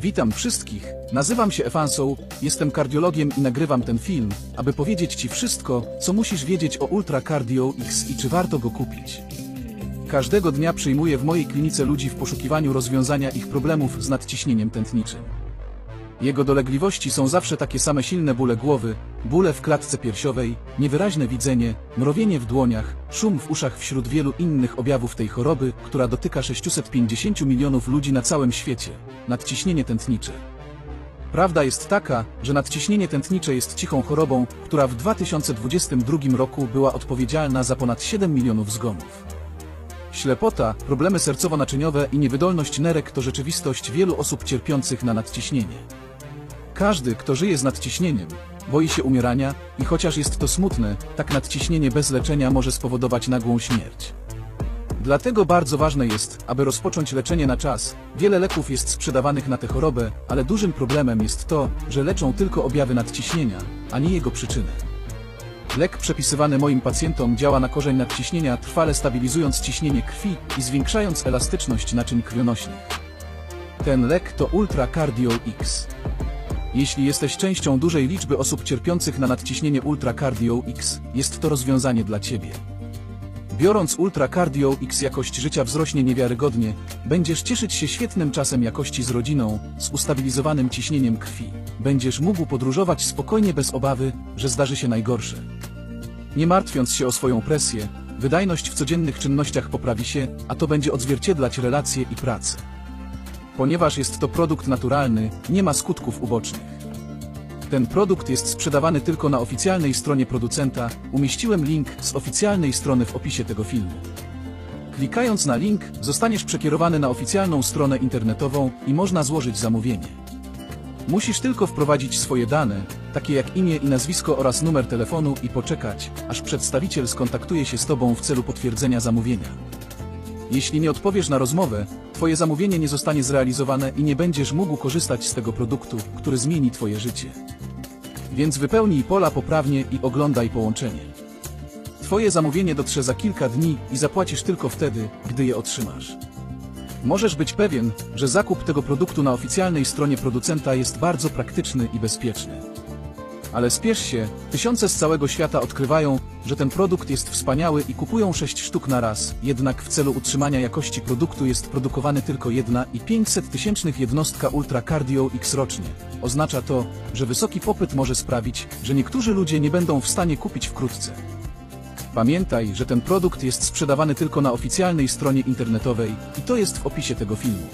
Witam wszystkich, nazywam się Efansą, jestem kardiologiem i nagrywam ten film, aby powiedzieć Ci wszystko, co musisz wiedzieć o Ultra Cardio X i czy warto go kupić. Każdego dnia przyjmuję w mojej klinice ludzi w poszukiwaniu rozwiązania ich problemów z nadciśnieniem tętniczym. Jego dolegliwości są zawsze takie same silne bóle głowy, bóle w klatce piersiowej, niewyraźne widzenie, mrowienie w dłoniach, szum w uszach wśród wielu innych objawów tej choroby, która dotyka 650 milionów ludzi na całym świecie. Nadciśnienie tętnicze. Prawda jest taka, że nadciśnienie tętnicze jest cichą chorobą, która w 2022 roku była odpowiedzialna za ponad 7 milionów zgonów. Ślepota, problemy sercowo-naczyniowe i niewydolność nerek to rzeczywistość wielu osób cierpiących na nadciśnienie. Każdy, kto żyje z nadciśnieniem, boi się umierania i chociaż jest to smutne, tak nadciśnienie bez leczenia może spowodować nagłą śmierć. Dlatego bardzo ważne jest, aby rozpocząć leczenie na czas. Wiele leków jest sprzedawanych na tę chorobę, ale dużym problemem jest to, że leczą tylko objawy nadciśnienia, a nie jego przyczyny. Lek przepisywany moim pacjentom działa na korzeń nadciśnienia, trwale stabilizując ciśnienie krwi i zwiększając elastyczność naczyń krwionośnych. Ten lek to Ultra Cardio X. Jeśli jesteś częścią dużej liczby osób cierpiących na nadciśnienie Ultra Cardio X, jest to rozwiązanie dla Ciebie. Biorąc Ultra Cardio X jakość życia wzrośnie niewiarygodnie, będziesz cieszyć się świetnym czasem jakości z rodziną, z ustabilizowanym ciśnieniem krwi. Będziesz mógł podróżować spokojnie bez obawy, że zdarzy się najgorsze. Nie martwiąc się o swoją presję, wydajność w codziennych czynnościach poprawi się, a to będzie odzwierciedlać relacje i pracę. Ponieważ jest to produkt naturalny, nie ma skutków ubocznych. Ten produkt jest sprzedawany tylko na oficjalnej stronie producenta, umieściłem link z oficjalnej strony w opisie tego filmu. Klikając na link, zostaniesz przekierowany na oficjalną stronę internetową i można złożyć zamówienie. Musisz tylko wprowadzić swoje dane, takie jak imię i nazwisko oraz numer telefonu i poczekać, aż przedstawiciel skontaktuje się z Tobą w celu potwierdzenia zamówienia. Jeśli nie odpowiesz na rozmowę, Twoje zamówienie nie zostanie zrealizowane i nie będziesz mógł korzystać z tego produktu, który zmieni Twoje życie. Więc wypełnij pola poprawnie i oglądaj połączenie. Twoje zamówienie dotrze za kilka dni i zapłacisz tylko wtedy, gdy je otrzymasz. Możesz być pewien, że zakup tego produktu na oficjalnej stronie producenta jest bardzo praktyczny i bezpieczny. Ale spiesz się, tysiące z całego świata odkrywają, że ten produkt jest wspaniały i kupują 6 sztuk na raz, jednak w celu utrzymania jakości produktu jest produkowany tylko jedna i 500 tysięcznych jednostka Ultra Cardio X rocznie. Oznacza to, że wysoki popyt może sprawić, że niektórzy ludzie nie będą w stanie kupić wkrótce. Pamiętaj, że ten produkt jest sprzedawany tylko na oficjalnej stronie internetowej i to jest w opisie tego filmu.